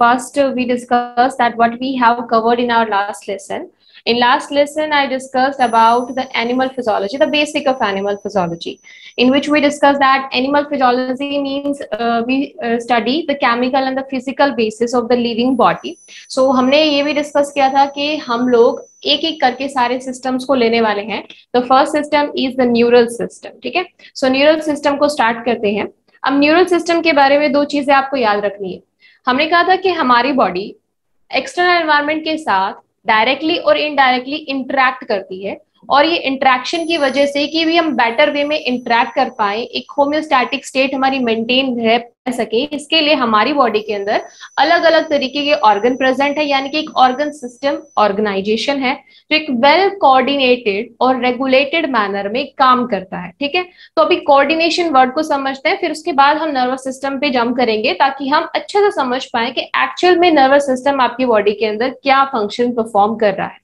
first uh, we discussed that what we have covered in our last lesson. In last lesson, I discussed about the animal physiology, the basic of animal physiology, in which we discussed that animal physiology means uh, we uh, study the chemical and the physical basis of the living body. So हमने ये भी discuss किया था कि हम लोग एक एक करके सारे सिस्टम्स को लेने वाले हैं तो first system is the neural system ठीक है सो न्यूरल सिस्टम को स्टार्ट करते हैं अब न्यूरल सिस्टम के बारे में दो चीज़ें आपको याद रखनी है हमने कहा था कि हमारी बॉडी एक्सटर्नल एनवायरमेंट के साथ डायरेक्टली और इनडायरेक्टली इंटरेक्ट करती है। और ये इंट्रैक्शन की वजह से कि भी हम बेटर वे में इंट्रैक्ट कर पाए, एक होम्योस्टैटिक स्टेट हमारी मेंटेन रह सके, इसके लिए हमारी बॉडी के अंदर अलग अलग तरीके के ऑर्गन प्रेजेंट है, यानी कि एक ऑर्गन सिस्टम ऑर्गेनाइजेशन है, जो एक वेल कोऑर्डिनेटेड और रेगुलेटेड मैनर में काम करता है, ठीक है? तो अभी कोऑर्डिनेशन वर्ड को समझते हैं, फिर उसके बाद हम नर्वस सिस्टम पे जम करेंगे, ताकि हम अच्छे से समझ पाए कि एक्चुअल में नर्वस सिस्टम आपकी बॉडी के अंदर क्या फ़ंक्शन परफॉर्म कर रहा है।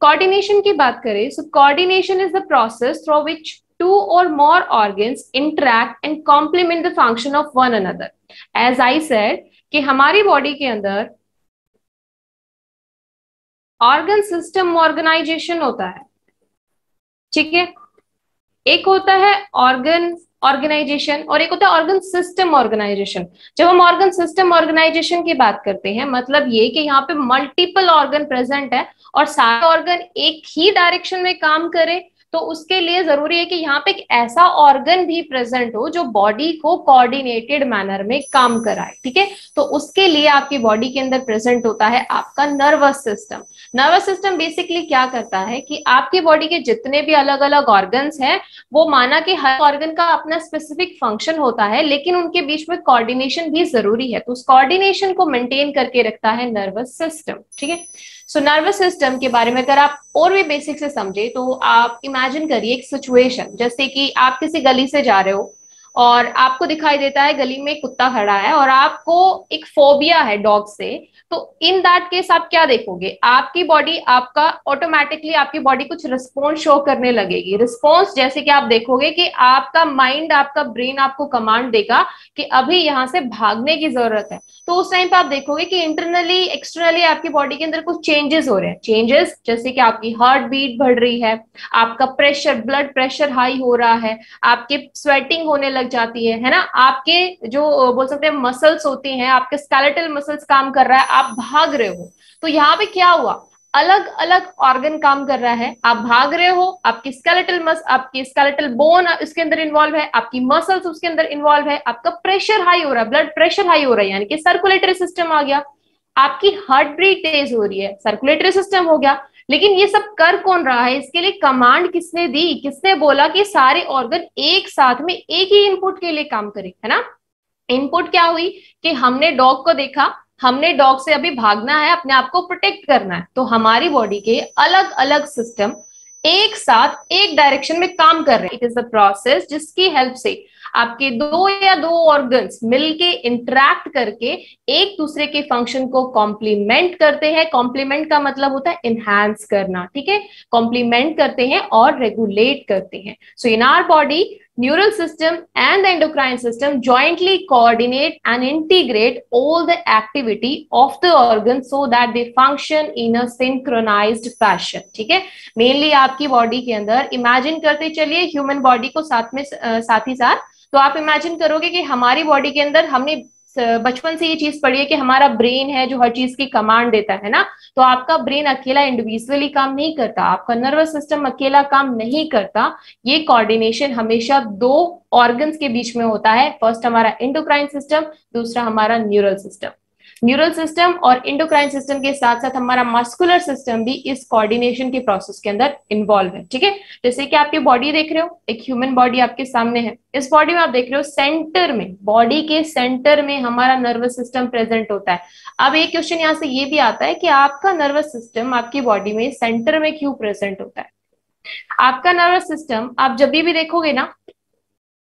कोऑर्डिनेशन की बात करें so coordination is the process through which two or more organs interact and complement the function of one another. As i said, कि हमारी बॉडी के अंदर ऑर्गन सिस्टम ऑर्गेनाइजेशन होता है। ठीक है? एक होता है ऑर्गन ऑर्गेनाइजेशन और एक होता है ऑर्गन सिस्टम ऑर्गेनाइजेशन। जब हम ऑर्गन सिस्टम ऑर्गेनाइजेशन की बात करते हैं मतलब ये कि यहाँ पे मल्टीपल ऑर्गन प्रेजेंट है और सारे ऑर्गन एक ही डायरेक्शन में काम करे तो उसके लिए ज़रूरी है कि यहाँ पे एक ऐसा ऑर्गन भी प्रेजेंट हो जो बॉडी को कोऑर्डिनेटेड मैनर में काम कराए, ठीक है? तो उसके लिए आपकी बॉडी के अंदर प्रेजेंट होता है आपका nervous system nervous system basically क्या करता है कि आपकी बॉडी के जितने भी अलग अलग ऑर्गन्स हैं, वो माना कि हर ऑर्गन का अपना स्पेसिफिक फ़ंक्शन होता है, लेकिन उनके बीच में कोऑर्डिनेशन भी ज़रूरी है। तो उस कोऑर्डिनेशन को मेंटेन करके रखता है नर्वस सिस्टम ठीक है? सो नर्वस सिस्टम के बारे में अगर आप और भी बेसिक से समझे तो आप इमेजिन करिए एक सिचुएशन जैसे कि आप किसी गली से जा रहे हो और आपको दिखाई देता है गली में कुत्ता खड़ा है और आपको एक फोबिया है डॉग से। तो इन दैट केस आप क्या देखोगे? आपकी बॉडी आपका ऑटोमेटिकली आपकी बॉडी कुछ रिस्पॉन्स शो करने लगेगी। रिस्पॉन्स जैसे कि आप देखोगे कि आपका माइंड आपका ब्रेन आपको कमांड देगा कि अभी यहाँ से भागने की ज़रूरत है। तो उस टाइम पर आप देखोगे कि इंटरनली एक्सटर्नली आपकी बॉडी के अंदर कुछ चेंजेस हो रहे हैं। चेंजेस जैसे कि आपकी हार्ट बीट बढ़ रही है, आपका प्रेशर ब्लड प्रेशर हाई हो रहा है, आपके स्वेटिंग होने लग जाती है है ना? आपके जो बोल सकते हैं मसल्स होती हैं, आपके स्केलेटल मसल्स काम कर रहा है, आप भाग रहे हो। तो यहाँ पे क्या हुआ? अलग अलग ऑर्गन काम कर रहा है, आप भाग रहे हो, आपकी स्केलेटल मस आपकी स्केलेटल बोन इसके अंदर इन्वॉल्व है, आपकी मसल्स उसके अंदर इन्वॉल्व है, आपका प्रेशर हाई हो रहा है ब्लड प्रेशर हाई हो रहा है, यानी कि सर्कुलेटरी सिस्टम आ गया। आपकी हार्ट ब्रीट तेज हो रही है सर्कुलेटरी सिस्टम हो गया। लेकिन ये सब कर कौन रहा है? इसके लिए कमांड किसने दी? किसने बोला कि सारे ऑर्गन एक साथ में एक ही इनपुट के लिए काम करे, है ना? इनपुट क्या हुई? कि हमने डॉग को देखा, हमने डॉग से अभी भागना है, अपने आप को प्रोटेक्ट करना है। तो हमारी बॉडी के अलग अलग सिस्टम एक साथ एक डायरेक्शन में काम कर रहे हैं। इट इज़ द प्रोसेस जिसकी हेल्प से आपके दो या दो ऑर्गन्स मिलके इंटरेक्ट करके एक दूसरे के फ़ंक्शन को कॉम्प्लीमेंट करते हैं। कॉम्प्लीमेंट का मतलब होता है इनहेंस करना, ठीक है? कॉम्प्लीमेंट करते हैं और रेगुलेट करते हैं। So in our body system and the endocrine system jointly coordinate and integrate all the activity of the organ so that they function in a synchronized fashion, ठीक है? मेनली आपकी बॉडी के अंदर इमेजिन करते चलिए human body को साथ में साथ ही साथ तो आप इमेजिन करोगे कि हमारी बॉडी के अंदर हमने बचपन से ये चीज़ पढ़ी है कि हमारा ब्रेन है जो हर चीज़ की कमांड देता है ना? तो आपका ब्रेन अकेला इंडिविजुअली काम नहीं करता, आपका नर्वस सिस्टम अकेला काम नहीं करता। ये कोऑर्डिनेशन हमेशा दो ऑर्गन्स के बीच में होता है फ़र्स्ट हमारा इंडोक्राइन सिस्टम दूसरा हमारा न्यूरल सिस्टम न्यूरल सिस्टम और इंडोक्राइन सिस्टम के साथ साथ हमारा मस्कुलर सिस्टम भी इस कोऑर्डिनेशन के प्रोसेस के अंदर इन्वॉल्व है, ठीक है? जैसे कि आपकी बॉडी देख रहे हो, एक ह्यूमन बॉडी आपके सामने है। इस बॉडी में आप देख रहे हो सेंटर में बॉडी के सेंटर में हमारा नर्वस सिस्टम प्रेजेंट होता है। अब एक क्वेश्चन यहाँ से ये भी आता है कि आपका नर्वस सिस्टम आपकी बॉडी में सेंटर में क्यों प्रेजेंट होता है? आपका नर्वस सिस्टम आप जब भी देखोगे ना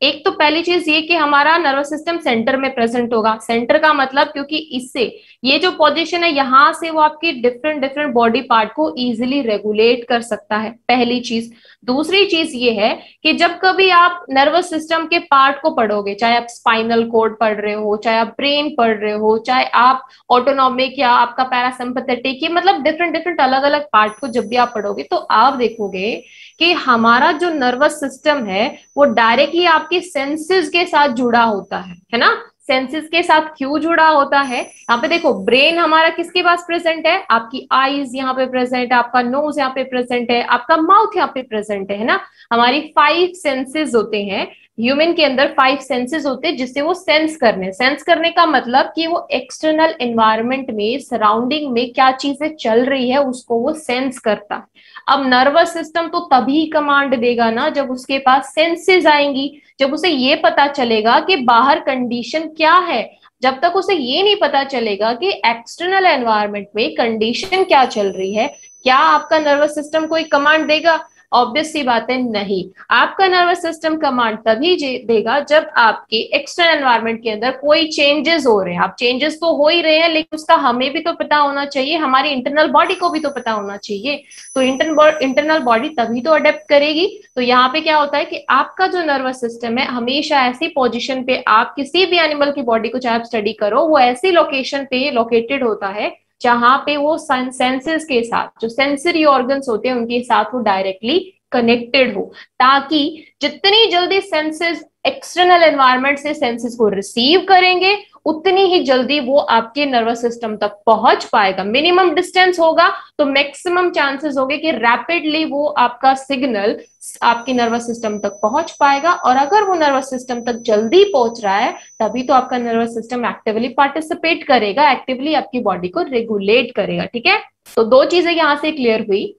एक तो पहली चीज़ ये कि हमारा नर्वस सिस्टम सेंटर में प्रेजेंट होगा। सेंटर का मतलब क्योंकि इससे ये जो पोजीशन है, यहाँ से वो आपकी डिफरेंट डिफरेंट बॉडी पार्ट को इजीली रेगुलेट कर सकता है। पहली चीज़। दूसरी चीज़ ये है कि जब कभी आप नर्वस सिस्टम के पार्ट को पढ़ोगे, चाहे आप स्पाइनल कोड पढ़ रहे हो, चाहे आप ब्रेन पढ़ रहे हो, चाहे आप ऑटोनॉमिक या आपका पैरासिम्पथेटिक मतलब डिफरेंट डिफरेंट अलग अलग पार्ट को जब भी आप पढ़ोगे तो आप देखोगे कि हमारा जो नर्वस सिस्टम है, वो डायरेक्टली आपके सेंसेस के साथ जुड़ा होता है है ना? सेंसेस के साथ क्यों जुड़ा होता है? यहाँ पे देखो ब्रेन हमारा किसके पास प्रेजेंट है? आपकी आईज यहाँ पे प्रेजेंट है, आपका नोज़ यहाँ पे प्रेजेंट है, आपका माउथ यहाँ पे प्रेजेंट है ना? हमारी फाइव सेंसेस होते हैं ह्यूमन के अंदर फाइव सेंसेस होते हैं, जिससे वो सेंस करने सेंस करने का मतलब कि वो एक्सटर्नल एनवायरमेंट में सराउंडिंग में क्या चीज़ें चल रही है, उसको वो सेंस करता। अब नर्वस सिस्टम तो तभी कमांड देगा ना, जब उसके पास सेंसेस आएँगी, जब उसे ये पता चलेगा कि बाहर कंडीशन क्या है। जब तक उसे ये नहीं पता चलेगा कि एक्सटर्नल एनवायरमेंट में कंडीशन क्या चल रही है, क्या आपका नर्वस सिस्टम कोई कमांड देगा। ऑब्वियस सी बात है नहीं। आपका नर्वस सिस्टम कमांड तभी देगा जब आपके एक्सटर्नल एनवायरमेंट के अंदर कोई चेंजेस हो रहे हैं। आप चेंजेस तो हो ही रहे हैं, लेकिन उसका हमें भी तो पता होना चाहिए, हमारी इंटरनल बॉडी को भी तो पता होना चाहिए। तो इंटरनल बॉडी तभी तो अडेप्ट करेगी। तो यहाँ पे क्या होता है कि आपका जो नर्वस सिस्टम है, हमेशा ऐसी पोजिशन पे आप किसी भी एनिमल की बॉडी को चाहे आप स्टडी करो, वो ऐसी लोकेशन पे लोकेटेड होता है जहाँ पे वो सेंसेस के साथ, जो सेंसरी ऑर्गन्स होते हैं, उनके साथ वो डायरेक्टली कनेक्टेड हो, ताकि जितनी जल्दी सेंसेस एक्सटर्नल एनवायरमेंट से सेंसेस को रिसीव करेंगे उतनी ही जल्दी वो आपके नर्वस सिस्टम तक पहुँच पाएगा। मिनिमम डिस्टेंस होगा तो मैक्सिमम चांसेस होंगे कि रैपिडली वो आपका सिग्नल आपके नर्वस सिस्टम तक पहुँच पाएगा और अगर वो नर्वस सिस्टम तक जल्दी पहुँच रहा है, तभी तो आपका नर्वस सिस्टम एक्टिवली पार्टिसिपेट करेगा एक्टिवली आपकी बॉडी को रेगुलेट करेगा, ठीक है? तो दो चीज़ें यहाँ से क्लियर हुई।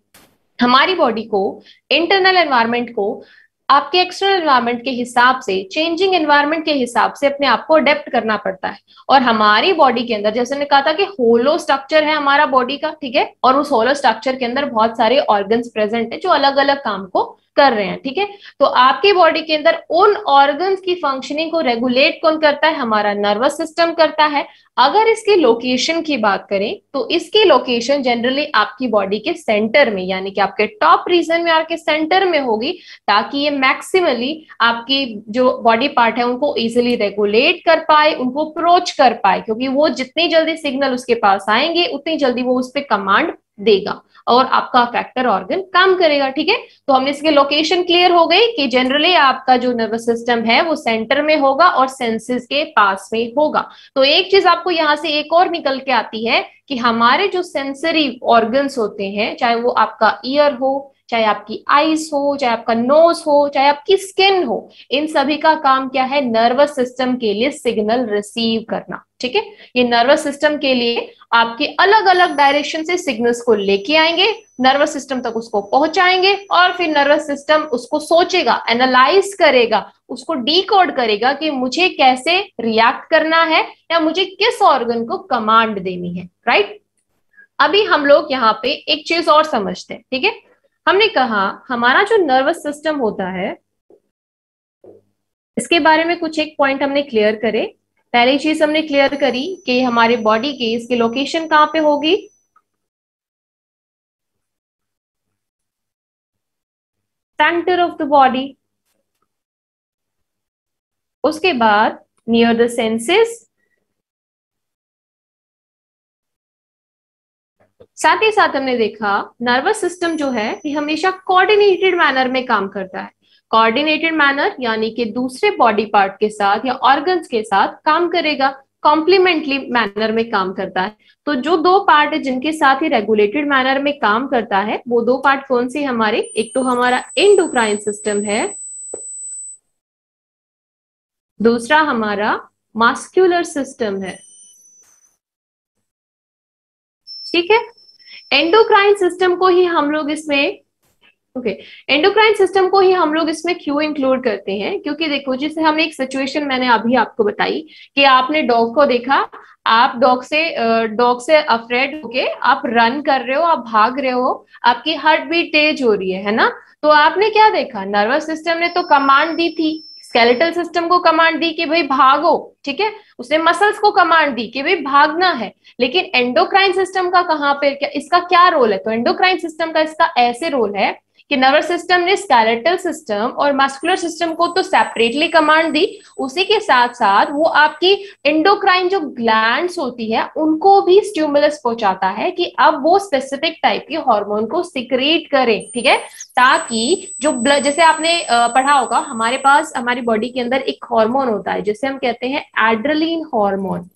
हमारी बॉडी को इंटरनल एनवायरमेंट को आपके एक्सटर्नल एनवायरमेंट के हिसाब से चेंजिंग एनवायरमेंट के हिसाब से अपने आप को अडेप्ट करना पड़ता है। और हमारी बॉडी के अंदर, जैसे कहा था कि होलो स्ट्रक्चर है हमारा बॉडी का, ठीक है? और उस होलो स्ट्रक्चर के अंदर बहुत सारे ऑर्गन्स प्रेजेंट है जो अलग अलग काम को कर रहे हैं, ठीक है? तो आपकी बॉडी के अंदर उन ऑर्गन्स की फंक्शनिंग को रेगुलेट कौन करता है? हमारा नर्वस सिस्टम करता है। अगर इसकी लोकेशन की बात करें तो इसकी लोकेशन जनरली आपकी बॉडी के सेंटर में, यानी कि आपके टॉप रीजन में, आपके सेंटर में होगी, ताकि ये मैक्सिमली आपकी जो बॉडी पार्ट है, उनको इजिली रेगुलेट कर पाए, उनको अप्रोच कर पाए, क्योंकि वो जितनी जल्दी सिग्नल उसके पास आएँगे, उतनी जल्दी वो उस पर कमांड देगा। और आपका फैक्टर ऑर्गन काम करेगा, ठीक है? तो हमने इसके लोकेशन क्लियर हो गई कि जनरली आपका जो नर्वस सिस्टम है वो सेंटर में होगा और सेंसेस के पास में होगा। तो एक चीज़ आपको यहाँ से एक और निकल के आती है कि हमारे जो सेंसरी ऑर्गन्स होते हैं, चाहे वो आपका ईयर हो, चाहे आपकी आईज हो, चाहे आपका नोज़ हो, चाहे आपकी स्किन हो, इन सभी का काम क्या है? नर्वस सिस्टम के लिए सिग्नल रिसीव करना। ठीक है? ये नर्वस सिस्टम के लिए आपके अलग अलग डायरेक्शन से सिग्नल्स को लेके आएँगे नर्वस सिस्टम तक उसको पहुंचाएँगे और फिर नर्वस सिस्टम उसको सोचेगा एनालाइज करेगा, उसको डीकोड करेगा कि मुझे कैसे रिएक्ट करना है या मुझे किस ऑर्गन को कमांड देनी है राइट अभी हम लोग यहाँ पे एक चीज़ और समझते हैं, ठीक है? हमने कहा, हमारा जो नर्वस सिस्टम होता है, इसके बारे में कुछ एक पॉइंट हमने क्लियर करे। पहली चीज़ हमने क्लियर करी कि हमारे बॉडी की इसकी लोकेशन कहाँ पे होगी। सेंटर ऑफ़ द बॉडी उसके बाद नियर द सेंसेस साथ ही साथ हमने देखा नर्वस सिस्टम जो है ये हमेशा कोऑर्डिनेटेड मैनर में काम करता है। कोऑर्डिनेटेड मैनर यानी कि दूसरे बॉडी पार्ट के साथ या ऑर्गन्स के साथ काम करेगा कॉम्प्लीमेंटली मैनर में काम करता है। तो जो दो पार्ट है जिनके साथ ही रेगुलेटेड मैनर में काम करता है, वो दो पार्ट कौन से हमारे? एक तो हमारा इंडोक्राइन सिस्टम है, दूसरा हमारा मास्क्यूलर सिस्टम है। ठीक है? एंडोक्राइन सिस्टम को ही हम लोग इसमें ओके। एंडोक्राइन सिस्टम को ही हम लोग इसमें क्यों इंक्लूड करते हैं? क्योंकि देखो, जैसे हम एक सिचुएशन मैंने अभी आपको बताई कि आपने डॉग को देखा, आप डॉग से डॉग से अफ्रेड होके आप रन कर रहे हो, आप भाग रहे हो, आपकी हार्ट बीट तेज हो रही है है ना? तो आपने क्या देखा? नर्वस सिस्टम ने तो कमांड दी थी स्केलेटल सिस्टम को कमांड दी कि भाई भागो, ठीक है? उसने मसल्स को कमांड दी कि भाई भागना है। लेकिन एंडोक्राइन सिस्टम का कहाँ पे, क्या, इसका क्या रोल है? तो एंडोक्राइन सिस्टम का इसका ऐसे रोल है कि नर्वस सिस्टम ने स्केलेटल सिस्टम और मस्कुलर सिस्टम को तो सेपरेटली कमांड दी। उसी के साथ साथ वो आपकी इंडोक्राइन जो ग्लैंड्स होती है, उनको भी स्ट्यूमुलस पहुंचाता है कि अब वो स्पेसिफिक टाइप के हार्मोन को सिक्रेट करें, ठीक है? ताकि जो ब्लड जैसे आपने पढ़ा होगा, हमारे पास, हमारी बॉडी के अंदर एक हार्मोन होता है, जिसे हम कहते हैं एड्रलिन हार्मोन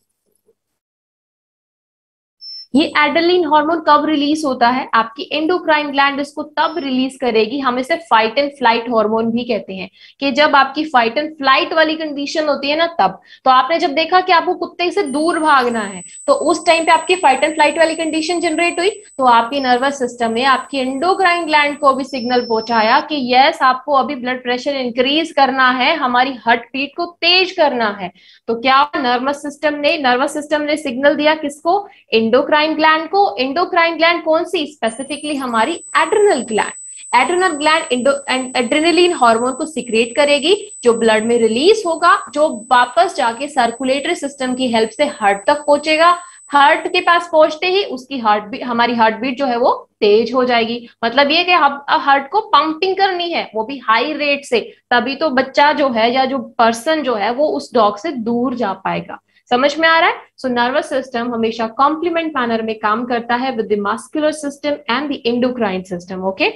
ये एडलिन हार्मोन कब रिलीज़ होता है? आपकी एंडोक्राइन ग्लैंड इसको तब रिलीज़ करेगी, हम इसे फाइट एंड फ़्लाइट हार्मोन भी कहते हैं, कि जब आपकी फाइट एंड फ़्लाइट वाली कंडीशन होती है ना तब। तो आपने जब देखा कि आपको कुत्ते से दूर भागना है तो उस टाइम पे आपकी फाइट एंड फ़्लाइट वाली कंडीशन जनरेट हुई तो आपकी नर्वस सिस्टम ने आपकी एंडोक्राइन ग्लैंड को भी सिग्नल पहुँचाया कि यस आपको अभी ब्लड प्रेशर इंक्रीज करना है, हमारी हार्ट बीट को तेज करना है। तो क्या नर्वस सिस्टम ने नर्वस सिस्टम ने सिग्नल दिया किसको? एंडोक्राइन एंडोक्राइन ग्लैंड को एंडोक्राइन ग्लैंड कौन सी? स्पेसिफिकली हमारी adrenal gland adrenal gland adrenaline hormone को सिक्रिएट करेगी, जो ब्लड में रिलीज़ होगा, जो वापस जाके सर्कुलेटरी सिस्टम की हेल्प से हार्ट तक पहुंचेगा। हार्ट के पास पहुँचते ही उसकी हार्ट बीट हमारी हार्ट बीट जो है वो तेज हो जाएगी। मतलब ये कि अब हार्ट को पंपिंग करनी है, वो भी हाई रेट से, तभी तो बच्चा जो है या जो पर्सन जो है वो उस डॉग से दूर जा पाएगा। समझ में आ रहा है? सो नर्वस सिस्टम हमेशा कॉम्प्लीमेंट मैनर में काम करता है with the muscular system and the endocrine system okay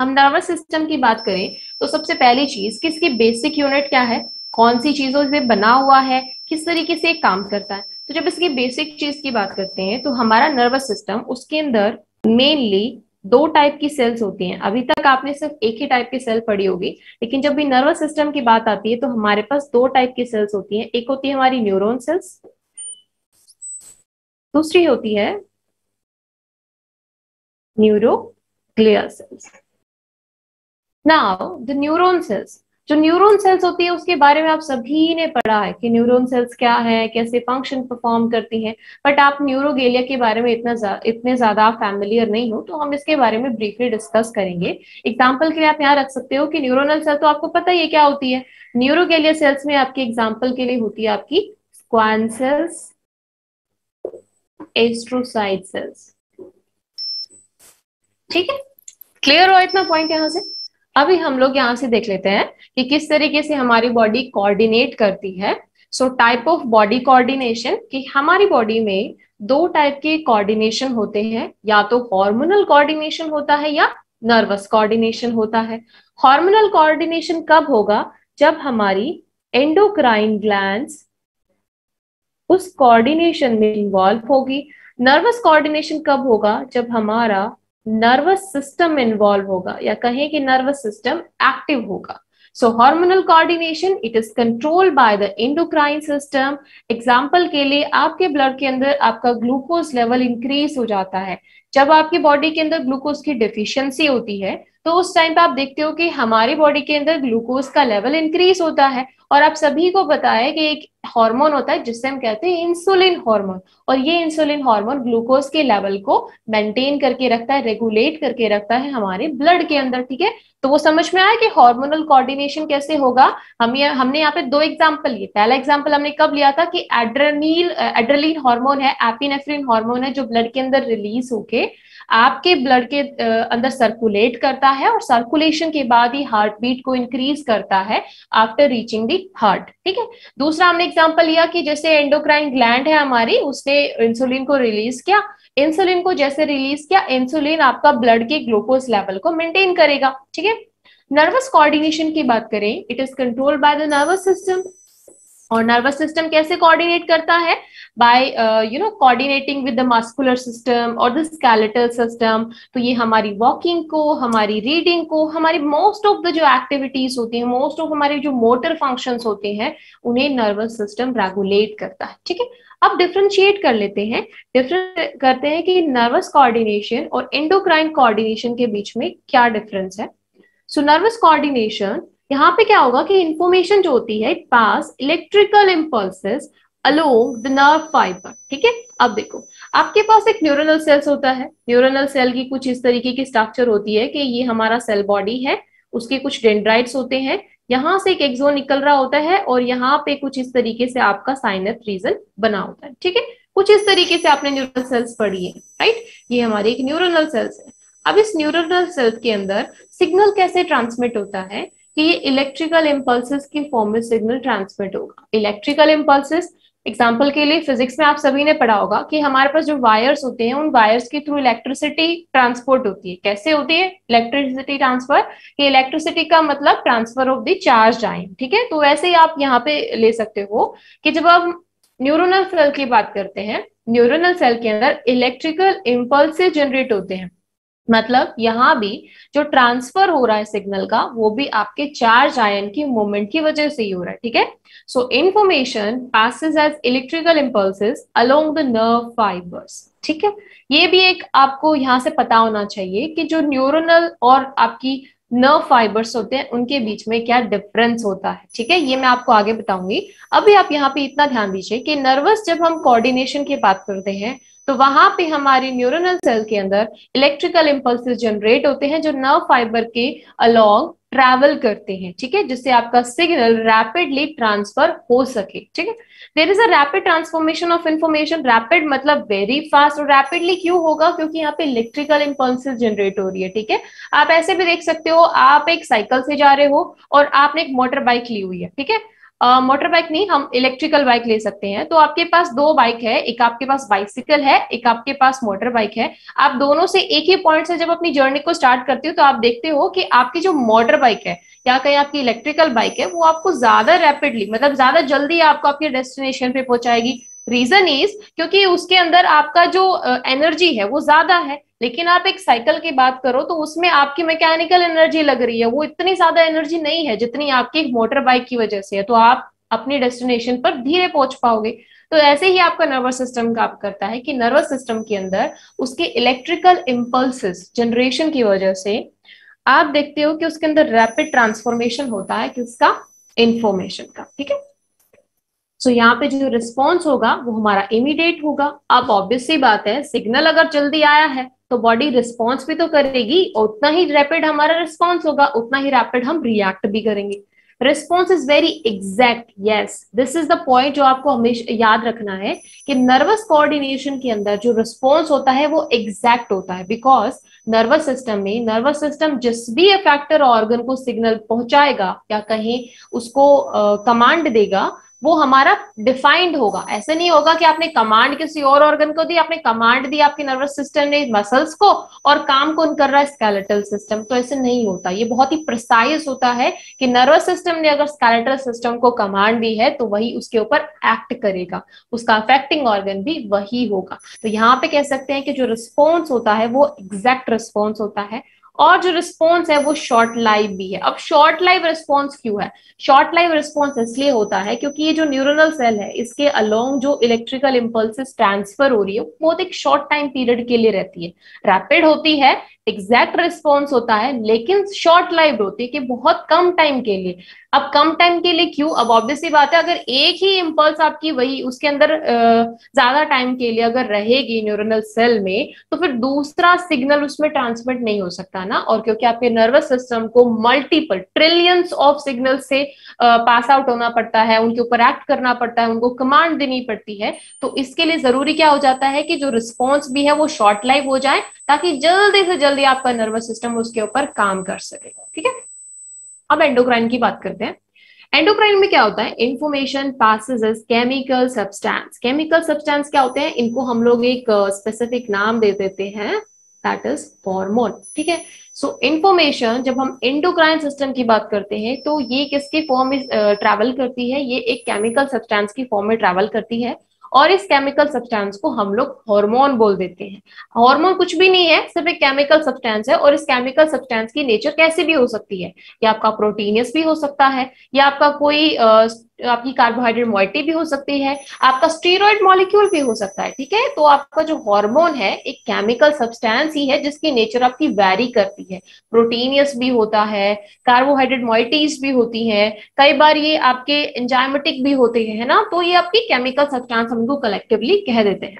हम नर्वस सिस्टम की बात करें तो सबसे पहली चीज़ कि इसकी बेसिक यूनिट क्या है? कौन सी चीज़ों से बना हुआ है? किस तरीके से काम करता है? तो जब इसकी बेसिक चीज़ की बात करते हैं तो हमारा नर्वस सिस्टम उसके अंदर मेनली दो टाइप की सेल्स होती हैं। अभी तक आपने सिर्फ़ एक ही टाइप की सेल पढ़ी होगी, लेकिन जब भी नर्वस सिस्टम की बात आती है तो हमारे पास दो टाइप की सेल्स होती हैं। एक होती है हमारी न्यूरोन सेल्स दूसरी होती है neuroglial cells now the neuron cells जो न्यूरॉन सेल्स होती है उसके बारे में आप सभी ने पढ़ा है कि न्यूरॉन सेल्स क्या है कैसे फ़ंक्शन परफॉर्म करती हैं। बट आप न्यूरोगेलिया के बारे में इतना जा, इतने ज़्यादा फैमिलियर नहीं हो तो हम इसके बारे में ब्रीफली डिस्कस करेंगे। एग्ज़ाम्पल के लिए आप यहाँ रख सकते हो कि न्यूरोनल सेल तो आपको पता है क्या होती है। न्यूरोगेलिया सेल्स में आपकी एग्ज़ाम्पल के लिए होती है आपकी स्क्वान सेल्स एस्ट्रोसाइड सेल्स ठीक है? क्लियर हो इतना पॉइंट यहाँ से? अभी हम लोग यहाँ से देख लेते हैं कि किस तरीके से हमारी बॉडी कोऑर्डिनेट करती है। So type of body coordination कि हमारी बॉडी में दो टाइप के कोऑर्डिनेशन होते हैं। या तो हॉर्मोनल कोऑर्डिनेशन होता है या नर्वस कोऑर्डिनेशन होता है। हॉर्मोनल कोऑर्डिनेशन कब होगा? जब हमारी एंडोक्राइन ग्लैंड्स उस कोऑर्डिनेशन में इन्वॉल्व होगी। नर्वस कोऑर्डिनेशन कब होगा? जब हमारा नर्वस सिस्टम इन्वॉल्व होगा, या कहें कि नर्वस सिस्टम एक्टिव होगा। So hormonal coordination it is control by the endocrine system example के लिए, आपके ब्लड के अंदर आपका ग्लूकोज लेवल इंक्रीज हो जाता है। जब आपकी बॉडी के अंदर ग्लूकोज की डिफिशियंसी होती है तो उस टाइम पे आप देखते हो कि हमारी बॉडी के अंदर ग्लूकोज का लेवल इंक्रीज होता है और आप सभी को पता है कि एक हार्मोन होता है जिससे हम कहते हैं इंसुलिन हार्मोन और ये इंसुलिन हार्मोन ग्लूकोज के लेवल को मेंटेन करके रखता है रेगुलेट करके रखता है हमारे ब्लड के अंदर, ठीक है? तो वो समझ में आया कि हार्मोनल कोऑर्डिनेशन कैसे होगा? हम ये, हमने यहाँ पे दो एग्ज़ाम्पल लिए। पहला एग्ज़ाम्पल हमने कब लिया था कि एड्रेनील एड्रेलिन हार्मोन है एपिनेफ्रिन हार्मोन है जो ब्लड के अंदर रिलीज़ होके आपके ब्लड के अंदर सर्कुलेट करता है और सर्कुलेशन के बाद ही हार्ट बीट को इंक्रीज करता है आफ्टर रीचिंग दी हार्ट ठीक है? दूसरा हमने एग्जांपल लिया कि जैसे एंडोक्राइन ग्लैंड है हमारी, उसने इंसुलिन को रिलीज़ किया। इंसुलिन को जैसे रिलीज़ किया इंसुलिन आपका ब्लड के ग्लूकोज लेवल को मेंटेन करेगा, ठीक है? नर्वस कोऑर्डिनेशन की बात करें it is control by the nervous system और नर्वस सिस्टम कैसे कोऑर्डिनेट करता है? By you know coordinating with the muscular system और द स्केलेटल सिस्टम तो ये हमारी वॉकिंग को, हमारी रीडिंग को, हमारी मोस्ट ऑफ़ द जो एक्टिविटीज़ होती हैं मोस्ट ऑफ़ हमारे जो मोटर फ़ंक्शंस होते हैं, उन्हें नर्वस सिस्टम रेगुलेट करता है। ठीक है? अब डिफ्रेंशिएट कर लेते हैं। डिफरेंट करते हैं कि नर्वस कोऑर्डिनेशन और एंडोक्राइन कोऑर्डिनेशन के बीच में क्या डिफरेंस है? सो नर्वस कोऑर्डिनेशन यहाँ पे क्या होगा कि इंफॉर्मेशन जो होती है pass electrical impulses along the nerve fibre ठीक है? अब देखो, आपके पास एक न्यूरोनल सेल्स होता है। न्यूरोनल सेल की कुछ इस तरीके की स्ट्रक्चर होती है कि ये हमारा सेल बॉडी है, उसके कुछ डेंड्राइट्स होते हैं, यहाँ से एक एक्सोन निकल रहा होता है और यहाँ पे कुछ इस तरीके से आपका साइनस रीजन बना होता है, ठीक है? कुछ इस तरीके से आपने न्यूरल सेल्स पढ़ी है राइट ये हमारे एक न्यूरोनल सेल्स है। अब इस न्यूरोनल सेल्स के अंदर सिग्नल कैसे ट्रांसमिट होता है कि ये इलेक्ट्रिकल इम्पल्सिस की फॉर्म में सिग्नल ट्रांसमिट होगा। इलेक्ट्रिकल इम्पल्सिस एग्ज़ाम्पल के लिए फिजिक्स में आप सभी ने पढ़ा होगा कि हमारे पास जो वायर्स होते हैं, उन वायर्स के थ्रू इलेक्ट्रिसिटी ट्रांसपोर्ट होती है। कैसे होती है? इलेक्ट्रिसिटी ट्रांसफ़र कि इलेक्ट्रिसिटी का मतलब transfer of the charge ion ठीक है? तो वैसे ही आप यहाँ पे ले सकते हो कि जब आप न्यूरोनल सेल की बात करते हैं न्यूरोनल सेल के अंदर इलेक्ट्रिकल इम्पल्सिव जनरेट होते हैं। मतलब यहाँ भी जो ट्रांसफ़र हो रहा है सिग्नल का, वो भी आपके चार्ज आयन की मूवमेंट की वजह से ही हो रहा है, ठीक है? So information passes as electrical impulses along the nerve fibres ठीक है? ये भी एक आपको यहाँ से पता होना चाहिए कि जो न्यूरोनल और आपकी नर्व फाइबर्स होते हैं, उनके बीच में क्या डिफरेंस होता है, ठीक है? ये मैं आपको आगे बताऊँगी। अभी आप यहाँ पे इतना ध्यान दीजिए कि नर्वस जब हम कोऑर्डिनेशन की बात करते हैं तो वहाँ पे हमारी न्यूरोनल सेल के अंदर इलेक्ट्रिकल इम्पल्सिस जनरेट होते हैं, जो नर्व फाइबर के अलोंग ट्रैवल करते हैं, ठीक है? जिससे आपका सिग्नल रैपिडली ट्रांसफ़र हो सके, ठीक है? There is a rapid transformation of information rapid मतलब वेरी फास्ट और रैपिडली क्यों होगा? क्योंकि यहाँ पे इलेक्ट्रिकल इम्पल्सिस जनरेट हो रही है, ठीक है? आप ऐसे भी देख सकते हो, आप एक साइकिल से जा रहे हो और आपने एक मोटर बाइक ली हुई है, ठीक है? मोटर बाइक नहीं, हम इलेक्ट्रिकल बाइक ले सकते हैं। तो आपके पास दो बाइक है, एक आपके पास बाइसिकल है, एक आपके पास मोटर बाइक है। आप दोनों से एक ही पॉइंट से जब अपनी जर्नी को स्टार्ट करते हो तो आप देखते हो कि आपकी जो मोटर बाइक है, या कहीं आपकी इलेक्ट्रिकल बाइक है, वो आपको ज़्यादा रैपिडली मतलब ज़्यादा जल्दी आपको आपके डेस्टिनेशन पे पहुंचाएगी। रीजन इज़ क्योंकि उसके अंदर आपका जो एनर्जी है, वो ज़्यादा है। लेकिन आप एक साइकिल की बात करो तो उसमें आपकी मैकेनिकल एनर्जी लग रही है। वो इतनी ज़्यादा एनर्जी नहीं है जितनी आपकी मोटर बाइक की वजह से है। तो आप अपनी डेस्टिनेशन पर धीरे पहुँच पाओगे। तो ऐसे ही आपका नर्वस सिस्टम काम करता है कि नर्वस सिस्टम के अंदर उसके इलेक्ट्रिकल इम्पल्सिस जनरेशन की वजह से आप देखते हो कि उसके अंदर रैपिड ट्रांसफॉर्मेशन होता है किसका? इंफॉर्मेशन का। ठीक है? सो so, यहाँ पे जो रिस्पॉन्स होगा वो हमारा इमीडिएट होगा। अब ऑब्वियस सी बात है सिग्नल अगर जल्दी आया है तो बॉडी रिस्पॉन्स भी तो करेगी उतना ही रैपिड हमारा रिस्पॉन्स होगा उतना ही रैपिड हम रिएक्ट भी करेंगे। Response is very exact yes this is the point जो आपको हमेशा याद रखना है कि नर्वस कोऑर्डिनेशन के अंदर जो रिस्पॉन्स होता है वो एग्जैक्ट होता है। बिकॉज़ नर्वस सिस्टम में नर्वस सिस्टम जिस भी फैक्टर ऑर्गन को सिग्नल पहुंचाएगा या कहीं उसको कमांड uh, देगा वो हमारा डिफाइंड होगा। ऐसे नहीं होगा कि आपने कमांड किसी और ऑर्गन को दी, आपने कमांड दी आपके नर्वस सिस्टम ने मसल्स को और काम कौन कर रहा है? स्केलेटल सिस्टम तो ऐसे नहीं होता। ये बहुत ही प्रिसाइज होता है कि नर्वस सिस्टम ने अगर स्केलेटल सिस्टम को कमांड दी है तो वही उसके ऊपर एक्ट करेगा। उसका अफेक्टिंग ऑर्गन भी वही होगा। तो यहाँ पे कह सकते हैं कि जो रिस्पॉन्स होता है, वो एग्जैक्ट रिस्पॉन्स होता है। और जो रिस्पॉन्स है वो शॉर्ट लाइव भी है। अब शॉर्ट लाइव रिस्पॉन्स क्यों है? शॉर्ट लाइव रिस्पॉन्स इसलिए होता है क्योंकि ये जो न्यूरोनल सेल है, इसके अलोंग जो इलेक्ट्रिकल इम्पल्सिस ट्रांसफ़र हो रही है बहुत एक शॉर्ट टाइम पीरियड के लिए रहती है। रैपिड होती है एग्जैक्ट रिस्पॉन्स होता है, लेकिन शॉर्ट लाइव होती है कि बहुत कम टाइम के लिए। अब कम टाइम के लिए क्यों? अब ऑब्वियसली बात है, अगर एक ही इम्पल्स आपकी वही, उसके अंदर ज़्यादा टाइम के लिए अगर रहेगी न्यूरोनल सेल में तो फिर दूसरा सिग्नल उसमें ट्रांसमिट नहीं हो सकता ना। और क्योंकि आपके नर्वस सिस्टम को मल्टीपल ट्रिलियंस ऑफ़ सिग्नल से पास आउट होना पड़ता है, उनके ऊपर एक्ट करना पड़ता है, उनको कमांड देनी पड़ती है तो इसके लिए ज़रूरी क्या हो जाता है कि जो रिस्पॉन्स भी है वो शॉर्ट लाइव हो जाए, ताकि जल्दी से जल्दी आपका नर्वस सिस्टम उसके ऊपर काम कर सके ठीक है? अब एंडोक्राइन की बात करते हैं। एंडोक्राइन में क्या होता है? Information passes chemical substance chemical substance क्या होते हैं? इनको हम लोग एक स्पेसिफिक नाम दे देते हैं दैट इज़ हॉर्मोन ठीक है? सो so, इंफॉर्मेशन जब हम एंडोक्राइन सिस्टम की बात करते हैं तो ये किसके फॉर्म में ट्रैवल करती है? ये एक केमिकल सब्सटेंस की फॉर्म में ट्रैवल करती है। और इस केमिकल सब्सटेंस को हम लोग हॉर्मोन बोल देते हैं। हॉर्मोन कुछ भी नहीं है, सिर्फ़ एक केमिकल सब्सटेंस है और इस केमिकल सब्सटेंस की नेचर कैसे भी हो सकती है। या आपका प्रोटीनियस भी हो सकता है, या आपका कोई आपकी कार्बोहाइड्रेट मोइटी भी हो सकती है, आपका स्टीरोइड मॉलिक्यूल भी हो सकता है, ठीक है? तो आपका जो हार्मोन है, एक केमिकल सब्सटेंस ही है, जिसकी नेचर आपकी वैरी करती है। प्रोटीनियस भी होता है कार्बोहाइड्रेट मोइटीज भी होती है, कई बार ये आपके एंजाइमेटिक भी होते हैं ना? तो ये आपकी केमिकल सब्सटेंस हमको कलेक्टिवली कह देते हैं।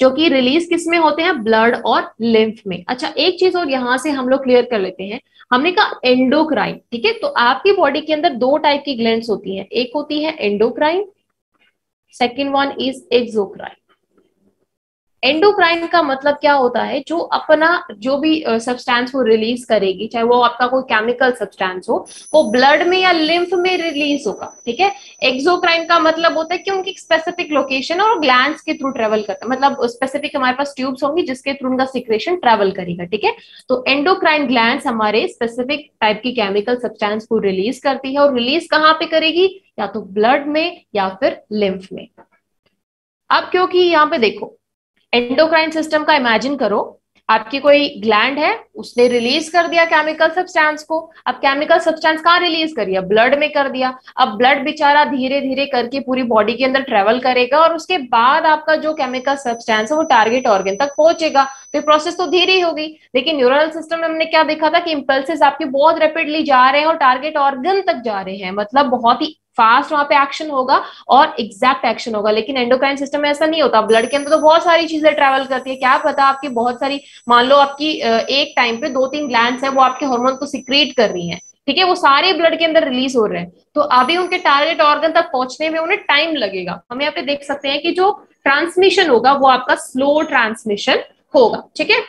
जो कि रिलीज़ किसमें होते हैं? ब्लड और लिम्फ में। अच्छा एक चीज़ और यहाँ से हम लोग क्लियर कर लेते हैं। हमने कहा एंडोक्राइन ठीक है? तो आपकी बॉडी के अंदर दो टाइप की ग्लैंड होती है। एक होती है endocrine second one is exocrine endocrine का मतलब क्या होता है? जो अपना जो भी सब्सटेंस वो रिलीज़ करेगी, चाहे वो आपका कोई केमिकल सब्सटेंस हो, वो ब्लड में या लिम्फ में रिलीज़ होगा, ठीक है? एक्सोक्राइन का मतलब होता है कि उनकी स्पेसिफिक लोकेशन और ग्लैंड के थ्रू ट्रेवल करता है मतलब स्पेसिफिक हमारे पास ट्यूब्स होंगी जिसके थ्रू उनका सिक्रेशन ट्रेवल करेगा, ठीक है? तो एंडोक्राइन ग्लैंड हमारे स्पेसिफिक टाइप की केमिकल सब्सटेंस को रिलीज़ करती है और रिलीज़ कहाँ पे करेगी? या तो ब्लड में या फिर लिम्फ में। अब क्योंकि यहाँ पे देखो एंडोक्राइन सिस्टम का इमेजिन करो। आपकी कोई ग्लैंड है, उसने रिलीज़ कर दिया केमिकल सब्सटेंस को। अब केमिकल सब्सटेंस कहाँ रिलीज़ कर? दिया ब्लड में कर दिया। अब ब्लड बेचारा धीरे धीरे करके पूरी बॉडी के अंदर ट्रेवल करेगा और उसके बाद आपका जो केमिकल सब्सटेंस है, वो टारगेट ऑर्गन तक पहुंचेगा। तो प्रोसेस तो धीरे ही होगी। लेकिन न्यूरल सिस्टम में हमने क्या देखा था कि इंपल्सेस आपके बहुत रेपिडली जा रहे हैं और टारगेट ऑर्गन तक जा रहे हैं। मतलब बहुत ही फास्ट वहाँ पे एक्शन होगा और एग्जैक्ट एक्शन होगा। लेकिन एंडोक्राइन सिस्टम में ऐसा नहीं होता। ब्लड के अंदर तो बहुत सारी चीज़ें ट्रेवल करती है। क्या पता आपकी बहुत सारी, मान लो आपकी एक टाइम पे दो तीन ग्लैंड है, वो आपके हॉर्मोन को सिक्रिएट कर रही है। ठीक है? वो सारे ब्लड के अंदर रिलीज़ हो रहे हैं। तो अभी उनके टारगेट ऑर्गन तक पहुँचने में उन्हें टाइम लगेगा। हम यहाँ पे देख सकते हैं कि जो ट्रांसमिशन होगा, वो आपका स्लो ट्रांसमिशन होगा। ठीक है?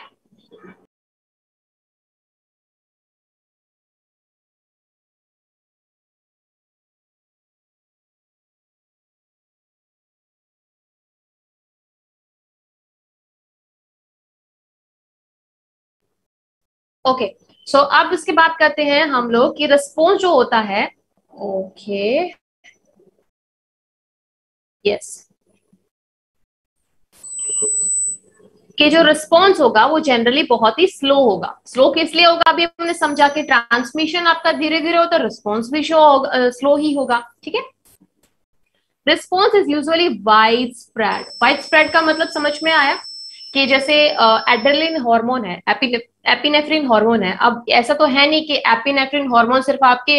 ओके सो अब इसके बात करते हैं हम लोग कि रिस्पॉन्स जो होता है ओके यस कि जो रिस्पॉन्स होगा वो जनरली बहुत ही स्लो होगा। स्लो किस लिए होगा? अभी हमने समझा कि ट्रांसमिशन आपका धीरे धीरे होता है रिस्पॉन्स भी शो होगा स्लो ही होगा, ठीक है? Response is usually wide spread wide spread का मतलब समझ में आया कि जैसे एड्रेलिन हार्मोन है एपिनेफ्रिन हार्मोन है। अब ऐसा तो है नहीं कि एपिनेफ्रिन हार्मोन सिर्फ़ आपके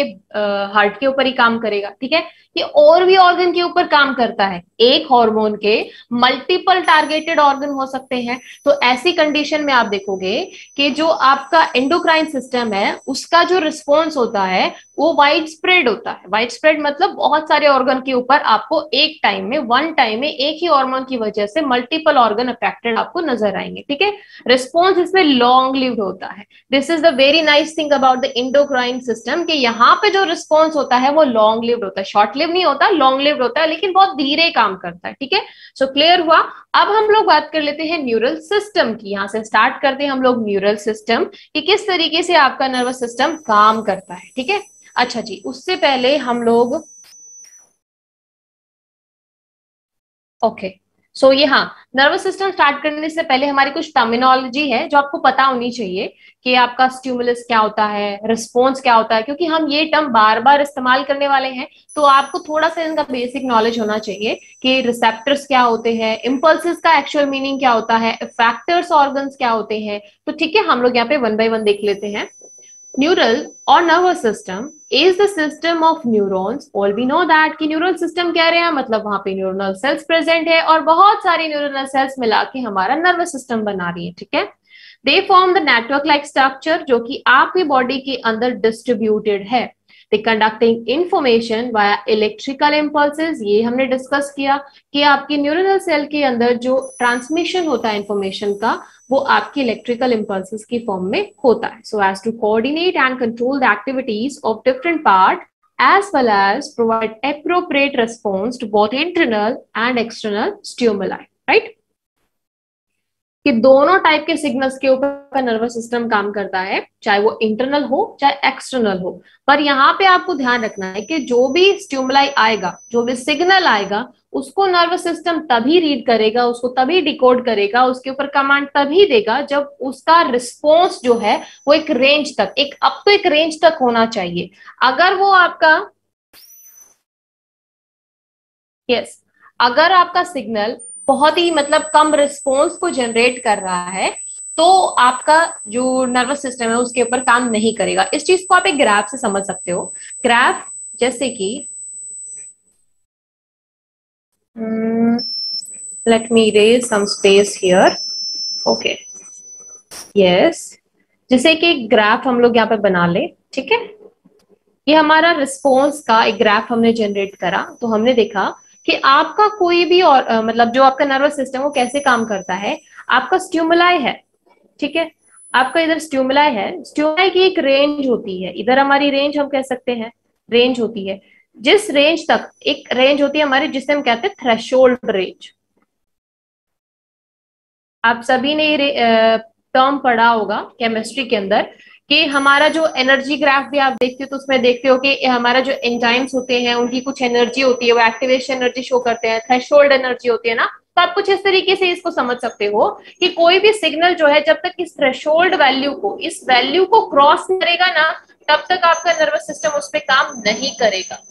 हार्ट के ऊपर ही काम करेगा, ठीक है? ये और भी ऑर्गन के ऊपर काम करता है। एक हार्मोन के मल्टीपल टारगेटेड ऑर्गन हो सकते हैं। तो ऐसी कंडीशन में आप देखोगे कि जो आपका एंडोक्राइन सिस्टम है, उसका जो रिस्पॉन्स होता है, वो वाइड स्प्रेड होता है। वाइड स्प्रेड मतलब बहुत सारे ऑर्गन के ऊपर आपको एक टाइम में वन टाइम में एक ही हार्मोन की वजह से मल्टीपल ऑर्गन अफेक्टेड आपको नज़र आएँगे, ठीक है? रिस्पॉन्स इसमें लॉन्ग लिव्ड होता है। This is the very nice thing about the endocrine system कि यहाँ पे जो रिस्पॉन्स होता है वो लॉन्ग लिव्ड होता है। शॉर्ट लिव नहीं होता लॉन्ग लिव्ड होता है, लेकिन बहुत धीरे काम करता है, ठीक है? सो क्लियर हुआ? अब हम लोग बात कर लेते हैं न्यूरल सिस्टम की। यहाँ से स्टार्ट करते हैं हम लोग न्यूरल सिस्टम कि किस तरीके से आपका नर्वस सिस्टम काम करता है, ठीक है? अच्छा जी, उससे पहले हम लोग ओके okay. सो ये हाँ नर्वस सिस्टम स्टार्ट करने से पहले हमारी कुछ टर्मिनोलॉजी है जो आपको पता होनी चाहिए कि आपका स्ट्यूमुलस क्या होता है रिस्पॉन्स क्या होता है, क्योंकि हम ये टर्म बार बार इस्तेमाल करने वाले हैं तो आपको थोड़ा सा इनका बेसिक नॉलेज होना चाहिए कि रिसेप्टर्स क्या होते हैं इम्पल्सिस का एक्चुअल मीनिंग क्या होता है फैक्टर्स ऑर्गन्स क्या होते हैं। तो ठीक है, हम लोग यहाँ पे वन बाई वन देख लेते हैं। न्यूरल और nervous system is the system of neurons all we know that कि न्यूरल सिस्टम कह रहे हैं मतलब वहाँ पे न्यूरोनल सेल्स प्रेजेंट है और बहुत सारी न्यूरोनल सेल्स मिला के हमारा नर्वस सिस्टम बना रही है, ठीक है? They form the network like structure जो कि आपकी बॉडी के अंदर डिस्ट्रीब्यूटेड है। They conducting information via electrical impulses ये हमने डिस्कस किया कि आपकी न्यूरोनल सेल के अंदर जो ट्रांसमिशन होता है इंफॉर्मेशन का, वो आपकी इलेक्ट्रिकल इम्पल्सिस की फॉर्म में होता है. So as to coordinate and control the activities of different part as well as provide appropriate response to both internal and external stimuli, right? कि दोनों टाइप के सिग्नल्स के ऊपर नर्वस सिस्टम काम करता है चाहे वो इंटरनल हो चाहे एक्सटर्नल हो। पर यहाँ पे आपको ध्यान रखना है कि जो भी स्ट्यूमलाई आएगा जो भी सिग्नल आएगा उसको नर्वस सिस्टम तभी रीड करेगा उसको तभी डिकोड करेगा उसके ऊपर कमांड तभी देगा जब उसका रिस्पॉन्स जो है वो एक रेंज तक एक अब तो एक रेंज तक होना चाहिए। अगर वो आपका यस yes, अगर आपका सिग्नल बहुत ही मतलब कम रिस्पॉन्स को जनरेट कर रहा है तो आपका जो नर्वस सिस्टम है, उसके ऊपर काम नहीं करेगा। इस चीज़ को आप एक ग्राफ से समझ सकते हो। ग्राफ जैसे कि let me erase some space here. Okay. Yes. जैसे कि एक ग्राफ हम लोग यहाँ पे बना ले, ठीक है? ये हमारा रिस्पॉन्स का एक ग्राफ हमने जनरेट करा तो हमने देखा कि आपका कोई भी और आ, मतलब जो आपका नर्वस सिस्टम वो कैसे काम करता है? आपका स्ट्यूमुलाई है ठीक है? आपका इधर स्ट्यूमुलाई है स्ट्यूमुलाई की एक रेंज होती है। इधर हमारी रेंज हम कह सकते हैं रेंज होती है। जिस रेंज तक एक रेंज होती है हमारी जिसे हम कहते हैं थ्रेशोल्ड रेंज आप सभी ने ये टर्म पढ़ा होगा केमिस्ट्री के अंदर। कि हमारा जो एनर्जी ग्राफ भी आप देखते हो तो उसमें देखते हो कि हमारा जो एंजाइम्स होते हैं, उनकी कुछ एनर्जी होती है, वो एक्टिवेशन एनर्जी शो करते हैं थ्रेश एनर्जी होती है ना? तो आप कुछ इस तरीके से इसको समझ सकते हो कि कोई भी सिग्नल जो है, जब तक इस थ्रेशोल्ड वैल्यू को, इस वैल्यू को क्रॉस करेगा ना, तब तक आपका नर्वस सिस्टम उस पर काम नहीं करेगा।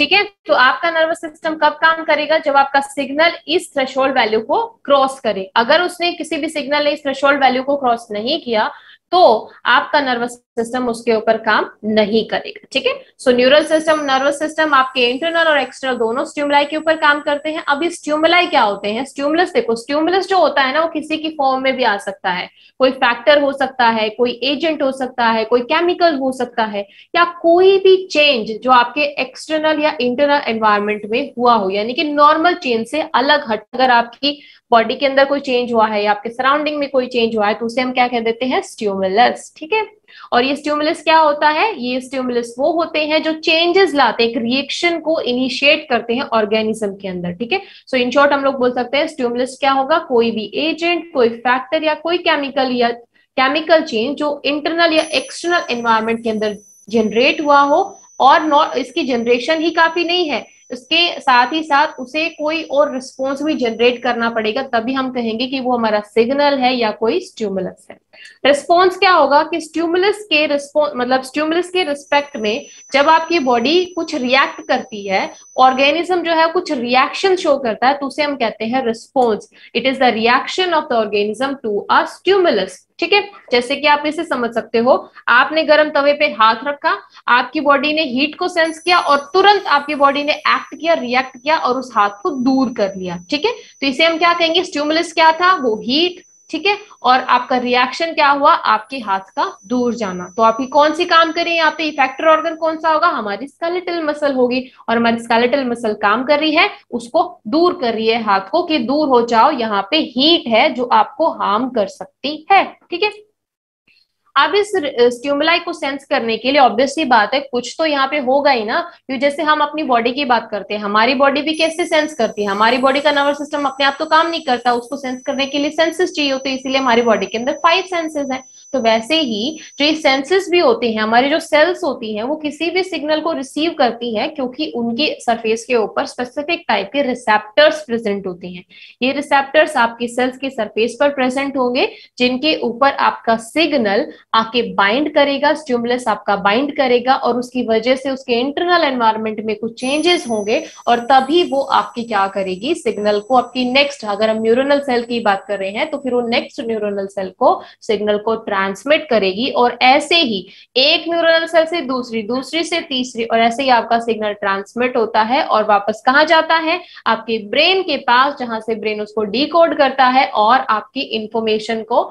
ठीक है? तो आपका नर्वस सिस्टम कब काम करेगा? जब आपका सिग्नल इस थ्रेशोल्ड वैल्यू को क्रॉस करे। अगर उसने किसी भी सिग्नल ने इस थ्रेशोल्ड वैल्यू को क्रॉस नहीं किया तो आपका नर्वस सिस्टम उसके ऊपर काम नहीं करेगा, ठीक है? So neural system nervous system आपके इंटरनल और एक्सटर्नल दोनों स्ट्यूमुलाई के ऊपर काम करते हैं। अभी स्ट्यूमुलाई क्या होते हैं? स्ट्यूमुलस देखो स्ट्यूमुलस जो होता है ना, वो किसी की फॉर्म में भी आ सकता है। कोई फैक्टर हो सकता है, कोई एजेंट हो सकता है, कोई केमिकल हो सकता है, या कोई भी चेंज जो आपके एक्सटर्नल या इंटरनल एनवायरमेंट में हुआ हो, यानी कि नॉर्मल चेंज से अलग हट, अगर आपकी बॉडी के अंदर कोई चेंज हुआ है या आपके सराउंडिंग में कोई चेंज हुआ है तो उसे हम क्या कह देते हैं? स्ट्यूमुलस ठीक है? और ये स्ट्यूमुलस क्या होता है? ये स्ट्यूमुलस वो होते हैं जो चेंजेस लाते हैं एक रिएक्शन को इनिशिएट करते हैं ऑर्गेनिज्म के अंदर, ठीक है? सो इन शॉर्ट हम लोग बोल सकते हैं स्ट्यूमुलस क्या होगा? कोई भी एजेंट कोई फैक्टर या कोई केमिकल या केमिकल चेंज जो इंटरनल या एक्सटर्नल एनवायरमेंट के अंदर जनरेट हुआ हो और नॉट इसकी जनरेशन ही काफ़ी नहीं है। उसके साथ ही साथ उसे कोई और रिस्पॉन्स भी जनरेट करना पड़ेगा, तभी हम कहेंगे कि वो हमारा सिग्नल है या कोई स्ट्यूमुलस है। रिस्पॉन्स क्या होगा कि स्ट्यूमुलस के रिस्पॉन्स मतलब स्ट्यूमुलस के रिस्पेक्ट में जब आपकी बॉडी कुछ रिएक्ट करती है ऑर्गेनिज्म जो है कुछ रिएक्शन शो करता है तो उसे हम कहते हैं response it is the reaction of the organism to a stimulus ठीक है? जैसे कि आप इसे समझ सकते हो, आपने गर्म तवे पे हाथ रखा, आपकी बॉडी ने हीट को सेंस किया और तुरंत आपकी बॉडी ने एक्ट किया रिएक्ट किया और उस हाथ को दूर कर लिया. ठीक है? तो इसे हम क्या कहेंगे? स्ट्यूमुलस क्या था? वो हीट ठीक है? और आपका रिएक्शन क्या हुआ? आपके हाथ का दूर जाना। तो आपकी कौन सी काम करें? यहाँ पे इफेक्टर ऑर्गन कौन सा होगा? हमारी स्केलेटल मसल होगी और हमारी स्केलेटल मसल काम कर रही है, उसको दूर कर रही है हाथ को कि दूर हो जाओ, यहाँ पे हीट है जो आपको हार्म कर सकती है। ठीक है? अब इस स्ट्यूमुलाई को सेंस करने के लिए ऑब्वियसली बात है, कुछ तो यहाँ पे होगा ही ना क्योंकि जैसे हम अपनी बॉडी की बात करते हैं, हमारी बॉडी भी कैसे सेंस करती है? हमारी बॉडी का नर्वस सिस्टम अपने आप तो काम नहीं करता, उसको सेंस करने के लिए सेंसेस चाहिए होते हैं, इसीलिए हमारी बॉडी के अंदर फाइव सेंसेस हैं। तो वैसे ही जो ये सेंसेस भी होते हैं, हमारे जो सेल्स होती हैं, वो किसी भी सिग्नल को रिसीव करती हैं क्योंकि उनके सरफेस के ऊपर स्पेसिफिक टाइप के रिसेप्टर्स प्रेजेंट होते हैं। ये रिसेप्टर्स आपकी सेल्स के सरफेस पर प्रेजेंट होंगे, जिनके ऊपर आपका सिग्नल आके बाइंड करेगा स्ट्यूमुलस आपका बाइंड करेगा और उसकी वजह से उसके इंटरनल एनवायरमेंट में कुछ चेंजेस होंगे और तभी वो आपकी क्या करेगी? सिग्नल को आपकी नेक्स्ट अगर हम न्यूरोनल सेल की बात कर रहे हैं तो फिर वो नेक्स्ट न्यूरोनल सेल को सिग्नल को ट्रांसमिट करेगी और ऐसे ही एक न्यूरोनल सेल से दूसरी दूसरी से तीसरी और ऐसे ही आपका सिग्नल ट्रांसमिट होता है और वापस कहा जाता है? आपके ब्रेन के पास जहाँ से ब्रेन उसको डिकोड करता है और आपकी इंफॉर्मेशन को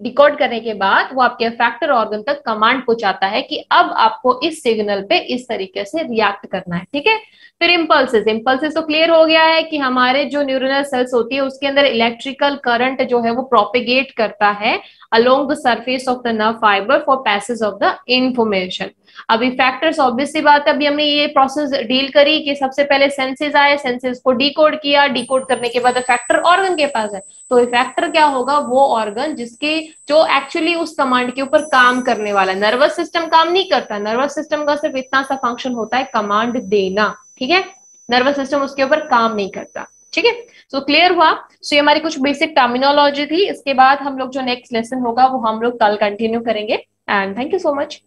डिकोड करने के बाद वो आपके फैक्टर ऑर्गन तक कमांड पहुंचाता है कि अब आपको इस सिग्नल पे इस तरीके से रिएक्ट करना है, ठीक है? फिर इम्पल्सिस इम्पल्सिस तो क्लियर हो गया है कि हमारे जो न्यूरोनल सेल्स होती है, उसके अंदर इलेक्ट्रिकल करंट जो है वो प्रोपिगेट करता है along the surface of the nerve fibre for passage of the information अभी फैक्टर्स ऑब्वियसली बात है, अभी हमने ये प्रोसेस डील करी कि सबसे पहले सेंसेस आए सेंसेस को डिकोड किया डिकोड करने के बाद फैक्टर ऑर्गन के पास है। तो फैक्टर क्या होगा? वो ऑर्गन जिसके, जो एक्चुअली उस कमांड के ऊपर काम करने वाला नर्वस सिस्टम काम नहीं करता। नर्वस सिस्टम का सिर्फ़ इतना सा फ़ंक्शन होता है कमांड देना। ठीक है? नर्वस सिस्टम उसके ऊपर काम नहीं करता। ठीक है? सो क्लियर हुआ? सो ये हमारी कुछ बेसिक टर्मिनोलॉजी थी। इसके बाद हम लोग जो नेक्स्ट लेसन होगा, वो हम लोग कल कंटिन्यू करेंगे। And thank you so much